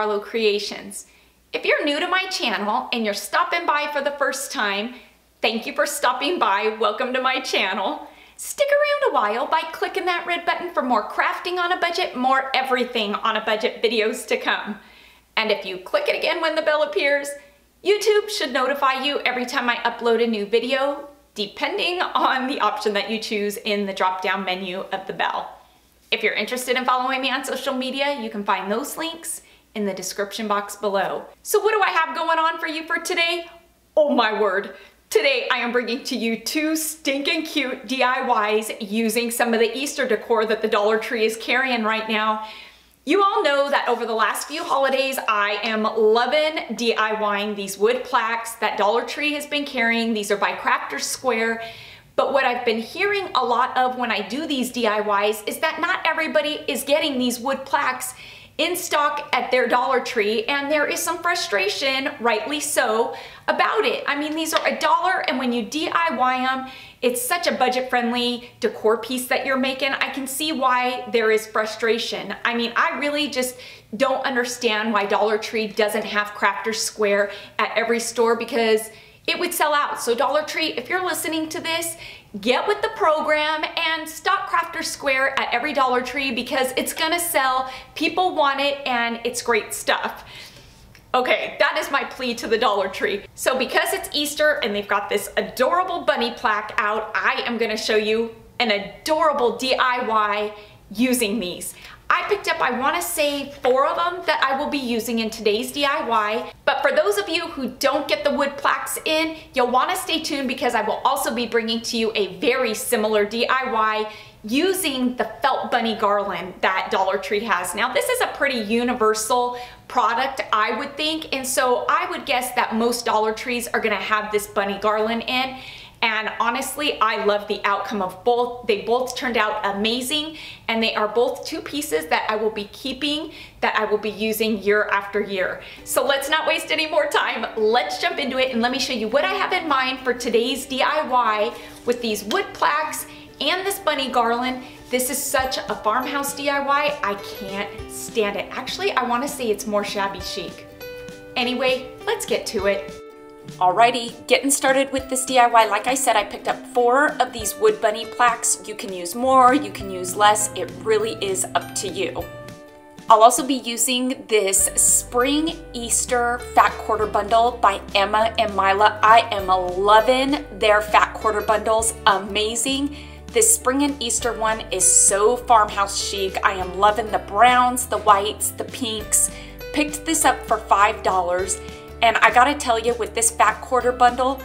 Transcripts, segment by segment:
Creations. If you're new to my channel and you're stopping by for the first time, thank you for stopping by. Welcome to my channel. Stick around a while by clicking that red button for more crafting on a budget, more everything on a budget videos to come. And if you click it again when the bell appears, YouTube should notify you every time I upload a new video, depending on the option that you choose in the drop-down menu of the bell. If you're interested in following me on social media, you can find those links in the description box below. So what do I have going on for you for today? Oh my word. Today I am bringing to you two stinking cute DIYs using some of the Easter decor that the Dollar Tree is carrying right now. You all know that over the last few holidays, I am loving DIYing these wood plaques that Dollar Tree has been carrying. These are by Crafter's Square. But what I've been hearing a lot of when I do these DIYs is that not everybody is getting these wood plaques in stock at their Dollar Tree and there is some frustration, rightly so, about it. I mean, these are a dollar and when you DIY them, it's such a budget friendly decor piece that you're making. I can see why there is frustration. I mean, I really just don't understand why Dollar Tree doesn't have Crafter's Square at every store because it would sell out. So Dollar Tree, if you're listening to this, get with the program and stock Crafter Square at every Dollar Tree because it's gonna sell, people want it, and it's great stuff. Okay, that is my plea to the Dollar Tree. So because it's Easter and they've got this adorable bunny plaque out, I am gonna show you an adorable DIY using these. I picked up, I wanna say four of them that I will be using in today's DIY. But for those of you who don't get the wood plaques in, you'll wanna stay tuned because I will also be bringing to you a very similar DIY using the felt bunny garland that Dollar Tree has. Now this is a pretty universal product I would think and so I would guess that most Dollar Trees are gonna have this bunny garland in and honestly, I love the outcome of both. They both turned out amazing and they are both two pieces that I will be keeping, that I will be using year after year. So let's not waste any more time. Let's jump into it and let me show you what I have in mind for today's DIY with these wood plaques and this bunny garland. This is such a farmhouse DIY, I can't stand it. Actually, I wanna say it's more shabby chic. Anyway, let's get to it. Alrighty, getting started with this DIY. Like I said, I picked up four of these wood bunny plaques. You can use more, you can use less. It really is up to you. I'll also be using this Spring Easter Fat Quarter Bundle by Emma and Mila. I am loving their Fat Quarter Bundles. Amazing. This spring and Easter one is so farmhouse chic. I am loving the browns, the whites, the pinks. Picked this up for $5 and I gotta tell you, with this fat quarter bundle,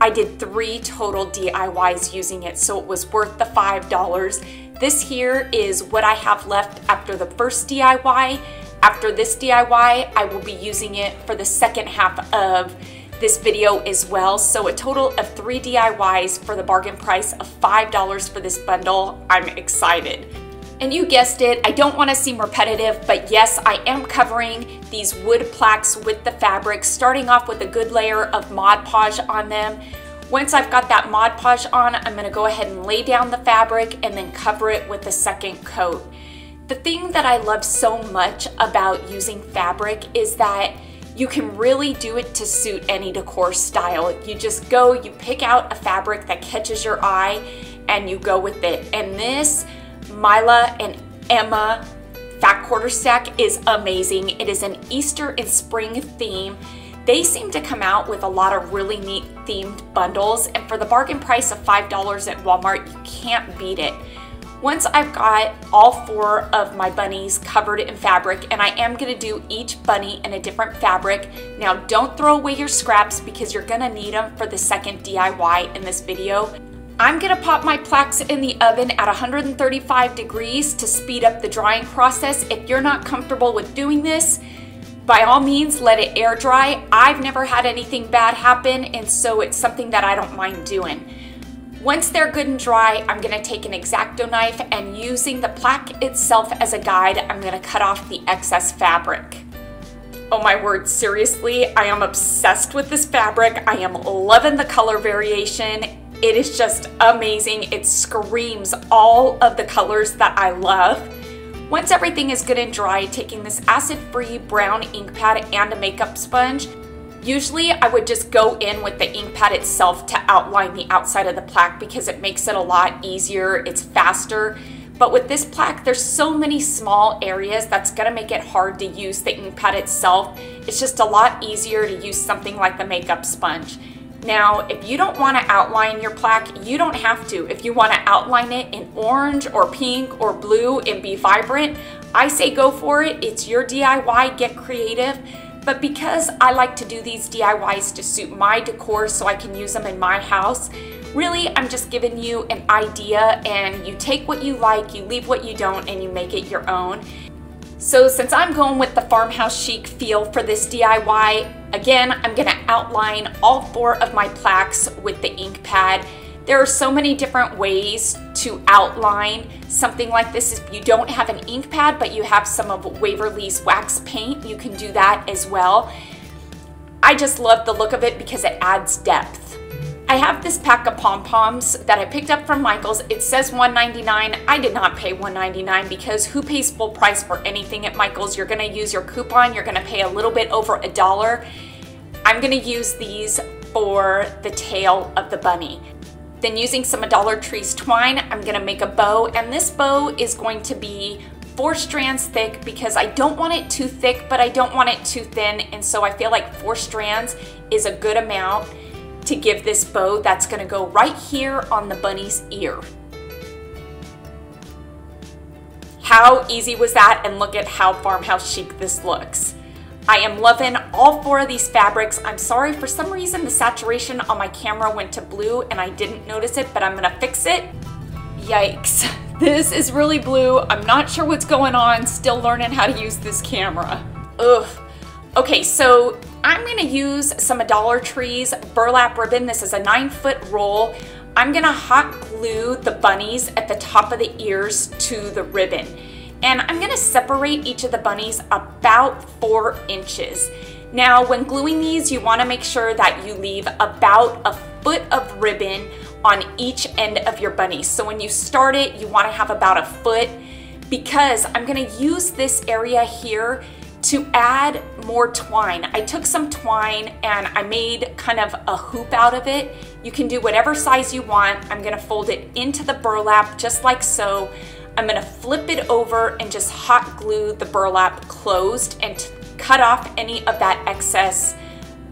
I did three total DIYs using it, so it was worth the $5. This here is what I have left after the first DIY. After this DIY, I will be using it for the second half of this video as well. So a total of three DIYs for the bargain price of $5 for this bundle. I'm excited. And you guessed it, I don't want to seem repetitive, but yes, I am covering these wood plaques with the fabric, starting off with a good layer of Mod Podge on them. Once I've got that Mod Podge on, I'm going to go ahead and lay down the fabric and then cover it with a second coat. The thing that I love so much about using fabric is that you can really do it to suit any decor style. You just go, you pick out a fabric that catches your eye, and you go with it. And this Mila and Emma Fat Quarter Stack is amazing. It is an Easter and spring theme. They seem to come out with a lot of really neat themed bundles, and for the bargain price of $5 at Walmart, you can't beat it. Once I've got all four of my bunnies covered in fabric, and I am gonna do each bunny in a different fabric. Now don't throw away your scraps because you're gonna need them for the second DIY in this video. I'm gonna pop my plaques in the oven at 135 degrees to speed up the drying process. If you're not comfortable with doing this, by all means, let it air dry. I've never had anything bad happen, and so it's something that I don't mind doing. Once they're good and dry, I'm gonna take an X-Acto knife and using the plaque itself as a guide, I'm gonna cut off the excess fabric. Oh my word, seriously, I am obsessed with this fabric. I am loving the color variation. It is just amazing. It screams all of the colors that I love. Once everything is good and dry, taking this acid-free brown ink pad and a makeup sponge, Usually I would just go in with the ink pad itself to outline the outside of the plaque because it makes it a lot easier, it's faster. But with this plaque, there's so many small areas that's gonna make it hard to use the ink pad itself. It's just a lot easier to use something like the makeup sponge. Now, if you don't wanna outline your plaque, you don't have to. If you wanna outline it in orange or pink or blue and be vibrant, I say go for it. It's your DIY, get creative. But because I like to do these DIYs to suit my decor so I can use them in my house, really I'm just giving you an idea and you take what you like, you leave what you don't, and you make it your own. So since I'm going with the farmhouse chic feel for this DIY, again, I'm gonna outline all four of my plaques with the ink pad. There are so many different ways to outline something like this. If you don't have an ink pad, but you have some of Waverly's wax paint, you can do that as well. I just love the look of it because it adds depth. I have this pack of pom-poms that I picked up from Michael's. It says $1.99. I did not pay $1.99 because who pays full price for anything at Michael's? You're gonna use your coupon, you're gonna pay a little bit over a dollar. I'm gonna use these for the tail of the bunny. Then using some Dollar Tree's twine, I'm gonna make a bow, and this bow is going to be four strands thick because I don't want it too thick, but I don't want it too thin, and so I feel like four strands is a good amount to give this bow that's gonna go right here on the bunny's ear. How easy was that? And look at how farmhouse chic this looks. I am loving all four of these fabrics. I'm sorry, for some reason the saturation on my camera went to blue and I didn't notice it, but I'm gonna fix it. Yikes, this is really blue. I'm not sure what's going on, still learning how to use this camera. Ugh. Okay, so I'm gonna use some Dollar Tree's burlap ribbon. This is a nine foot roll. I'm gonna hot glue the bunnies at the top of the ears to the ribbon and I'm gonna separate each of the bunnies about four inches. Now, when gluing these, you wanna make sure that you leave about a foot of ribbon on each end of your bunny. So when you start it, you wanna have about a foot because I'm gonna use this area here to add more twine. I took some twine and I made kind of a hoop out of it. You can do whatever size you want. I'm gonna fold it into the burlap just like so. I'm gonna flip it over and just hot glue the burlap closed and cut off any of that excess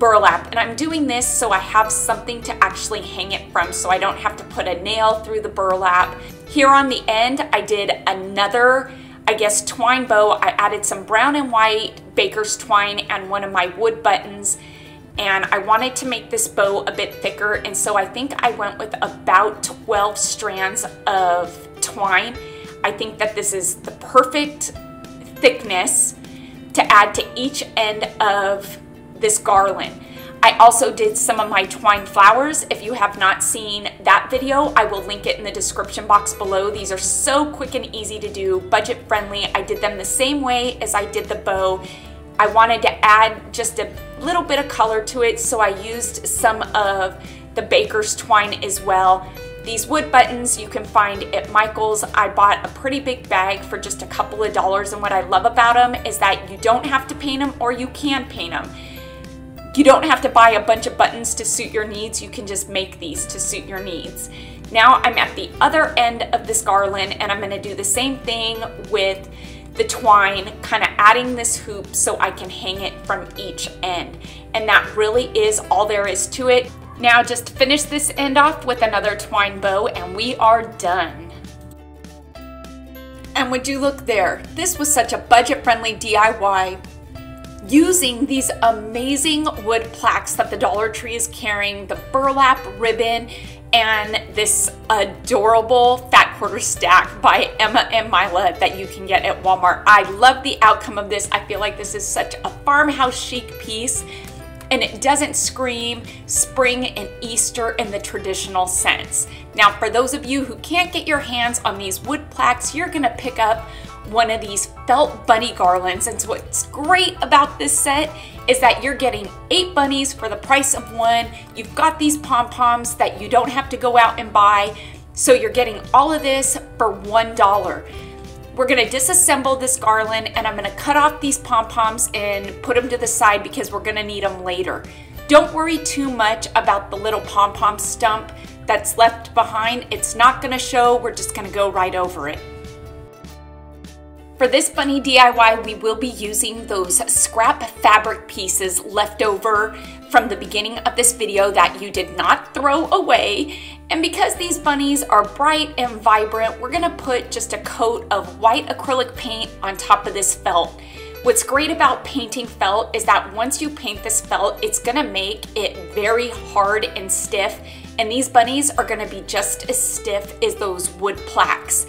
burlap. And I'm doing this so I have something to actually hang it from so I don't have to put a nail through the burlap. Here on the end, I did another, I guess, twine bow. I added some brown and white baker's twine and one of my wood buttons and I wanted to make this bow a bit thicker and so I think I went with about 12 strands of twine I think that this is the perfect thickness to add to each end of this garland. I also did some of my twine flowers. If you have not seen that video, I will link it in the description box below. These are so quick and easy to do, budget friendly. I did them the same way as I did the bow. I wanted to add just a little bit of color to it, so I used some of the baker's twine as well. These wood buttons you can find at Michael's. I bought a pretty big bag for just a couple of dollars and what I love about them is that you don't have to paint them or you can paint them. You don't have to buy a bunch of buttons to suit your needs, you can just make these to suit your needs. Now I'm at the other end of this garland and I'm gonna do the same thing with the twine, kind of adding this hoop so I can hang it from each end. And that really is all there is to it. Now just finish this end off with another twine bow and we are done. And would you look there, this was such a budget-friendly DIY using these amazing wood plaques that the Dollar Tree is carrying, the burlap ribbon, and this adorable fat quarter stack by Emma and Mila that you can get at Walmart. I love the outcome of this. I feel like this is such a farmhouse chic piece and it doesn't scream spring and Easter in the traditional sense. Now, for those of you who can't get your hands on these wood plaques, you're gonna pick up one of these felt bunny garlands. And so what's great about this set is that you're getting eight bunnies for the price of one. You've got these pom-poms that you don't have to go out and buy. So you're getting all of this for $1. We're gonna disassemble this garland and I'm gonna cut off these pom-poms and put them to the side because we're gonna need them later. Don't worry too much about the little pom-pom stump that's left behind. It's not gonna show, we're just gonna go right over it. For this bunny DIY, we will be using those scrap fabric pieces left over from the beginning of this video that you did not throw away. And because these bunnies are bright and vibrant, we're gonna put just a coat of white acrylic paint on top of this felt. What's great about painting felt is that once you paint this felt, it's gonna make it very hard and stiff. And these bunnies are gonna be just as stiff as those wood plaques.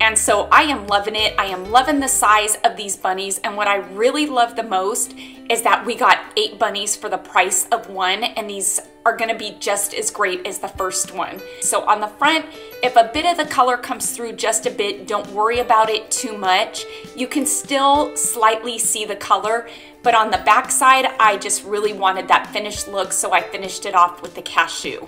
And so I am loving it. I am loving the size of these bunnies. And what I really love the most is that we got eight bunnies for the price of one. And these are gonna be just as great as the first one. So on the front, if a bit of the color comes through just a bit, don't worry about it too much. You can still slightly see the color, but on the back side, I just really wanted that finished look, so I finished it off with the cashew.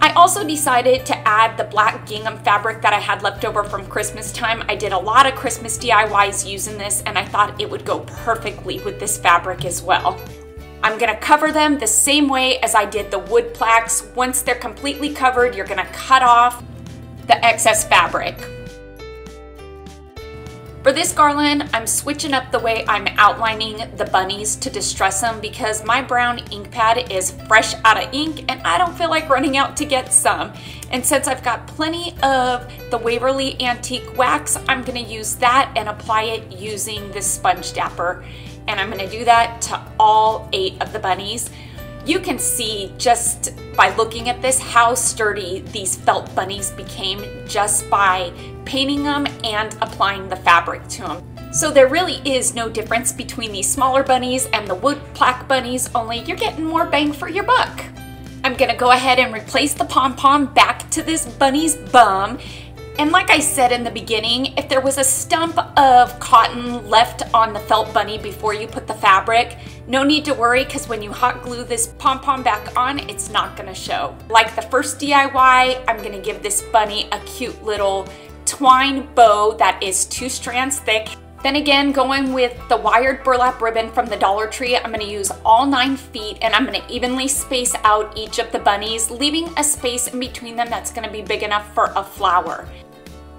I also decided to add the black gingham fabric that I had left over from Christmas time. I did a lot of Christmas DIYs using this and I thought it would go perfectly with this fabric as well. I'm gonna cover them the same way as I did the wood plaques. Once they're completely covered, you're gonna cut off the excess fabric. For this garland, I'm switching up the way I'm outlining the bunnies to distress them because my brown ink pad is fresh out of ink and I don't feel like running out to get some. And since I've got plenty of the Waverly Antique Wax, I'm gonna use that and apply it using this sponge dauber. And I'm gonna do that to all eight of the bunnies. You can see just by looking at this how sturdy these felt bunnies became just by painting them and applying the fabric to them. So there really is no difference between these smaller bunnies and the wood plaque bunnies, only you're getting more bang for your buck. I'm gonna go ahead and replace the pom-pom back to this bunny's bum and like I said in the beginning, if there was a stump of cotton left on the felt bunny before you put the fabric, no need to worry because when you hot glue this pom-pom back on, it's not gonna show. Like the first DIY, I'm gonna give this bunny a cute little twine bow that is two strands thick. Then again, going with the wired burlap ribbon from the Dollar Tree, I'm gonna use all nine feet and I'm gonna evenly space out each of the bunnies, leaving a space in between them that's gonna be big enough for a flower.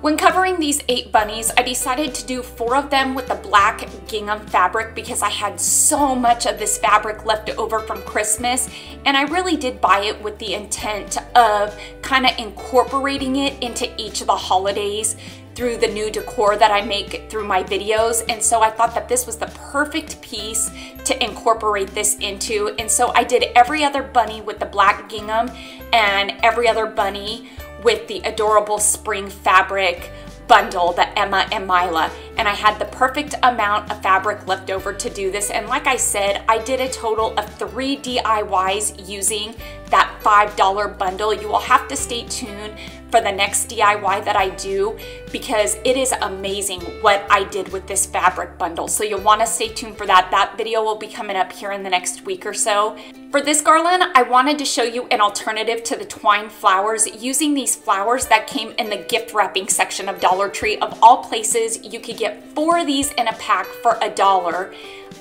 When covering these eight bunnies, I decided to do four of them with the black gingham fabric because I had so much of this fabric left over from Christmas and I really did buy it with the intent of kind of incorporating it into each of the holidays through the new decor that I make through my videos. And so I thought that this was the perfect piece to incorporate this into. And so I did every other bunny with the black gingham and every other bunny with the adorable spring fabric bundle that Emma and Mila and I had the perfect amount of fabric left over to do this. And like I said I did a total of three DIYs using that $5 bundle. You will have to stay tuned for the next DIY that I do because it is amazing what I did with this fabric bundle. So you'll wanna stay tuned for that. That video will be coming up here in the next week or so. For this garland, I wanted to show you an alternative to the twine flowers using these flowers that came in the gift wrapping section of Dollar Tree. Of all places, you could get four of these in a pack for a dollar.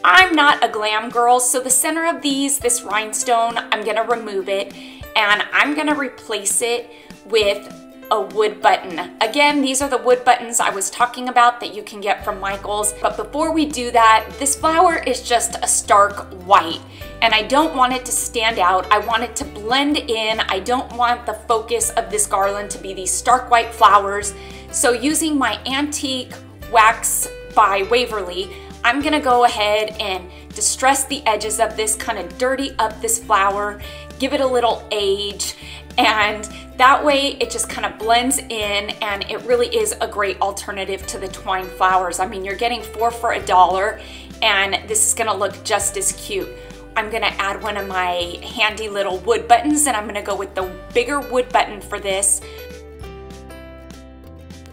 I'm not a glam girl, so the center of these, this rhinestone, I'm gonna remove it and I'm gonna replace it with a wood button. Again, these are the wood buttons I was talking about that you can get from Michaels. But before we do that, this flower is just a stark white and I don't want it to stand out. I want it to blend in. I don't want the focus of this garland to be these stark white flowers. So using my antique wax by Waverly, I'm gonna go ahead and distress the edges of this, kind of dirty up this flower, give it a little age, and that way it just kind of blends in and it really is a great alternative to the twine flowers. I mean, you're getting four for a dollar and this is gonna look just as cute. I'm gonna add one of my handy little wood buttons and I'm gonna go with the bigger wood button for this.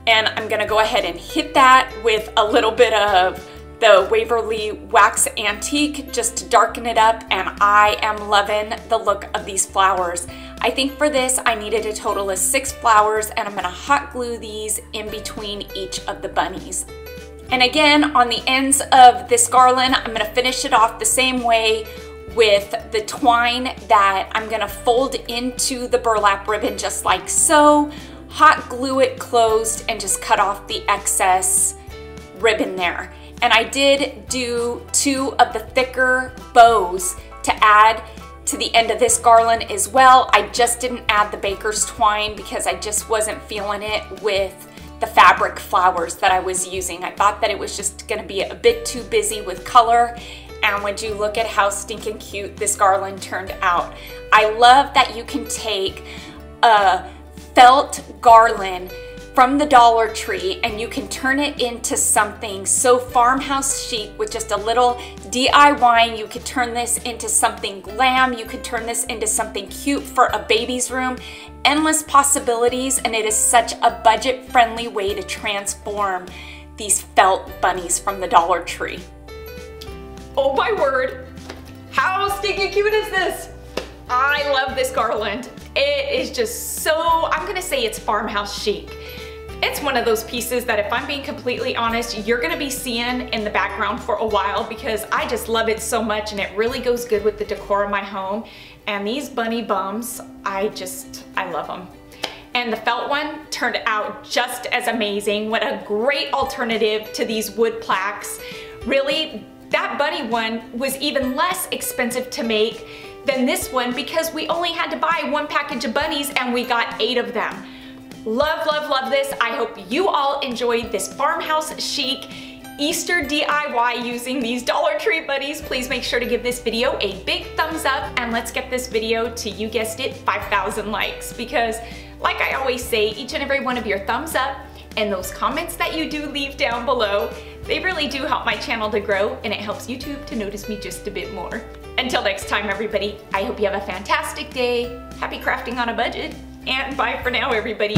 And I'm gonna go ahead and hit that with a little bit of the Waverly Wax Antique just to darken it up and I am loving the look of these flowers. I think for this, I needed a total of six flowers and I'm gonna hot glue these in between each of the bunnies. And again, on the ends of this garland, I'm gonna finish it off the same way with the twine that I'm gonna fold into the burlap ribbon just like so, hot glue it closed and just cut off the excess ribbon there. And I did do two of the thicker bows to add to the end of this garland as well. I just didn't add the baker's twine because I just wasn't feeling it with the fabric flowers that I was using. I thought that it was just gonna be a bit too busy with color and would you look at how stinking cute this garland turned out. I love that you can take a felt garland from the Dollar Tree and you can turn it into something so farmhouse chic with just a little DIY. You could turn this into something glam. You could turn this into something cute for a baby's room. Endless possibilities and it is such a budget friendly way to transform these felt bunnies from the Dollar Tree. Oh my word, how stinking cute is this? I love this garland. It is just so, I'm gonna say it's farmhouse chic. It's one of those pieces that if I'm being completely honest, you're gonna be seeing in the background for a while because I just love it so much and it really goes good with the decor of my home. And these bunny bums, I just, I love them. And the felt one turned out just as amazing. What a great alternative to these wood plaques. Really, that bunny one was even less expensive to make than this one because we only had to buy one package of bunnies and we got eight of them. Love, love, love this. I hope you all enjoyed this farmhouse chic Easter DIY using these Dollar Tree buddies. Please make sure to give this video a big thumbs up and let's get this video to, you guessed it, 5,000 likes because like I always say, each and every one of your thumbs up and those comments that you do leave down below, they really do help my channel to grow and it helps YouTube to notice me just a bit more. Until next time, everybody, I hope you have a fantastic day, happy crafting on a budget, and bye for now, everybody.